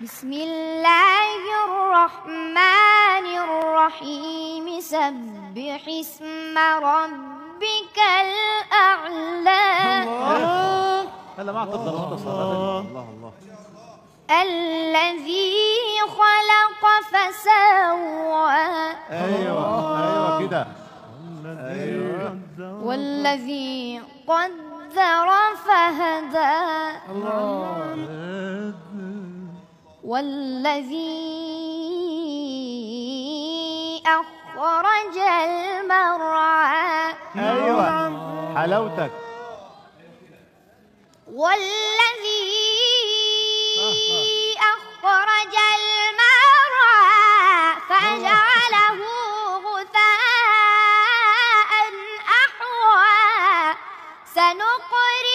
بسم الله الرحمن الرحيم. سبح اسم ربك الأعلى. هلا ما اعتقد الله الله الذي خلق فسوى. أيوه أيوه كده. أيوه والذي قدر فهدى. والذي أخرج المرعى. أيوه حلاوتك. والذي أخرج المرعى فجعله غثاء أحوى. سنقرئك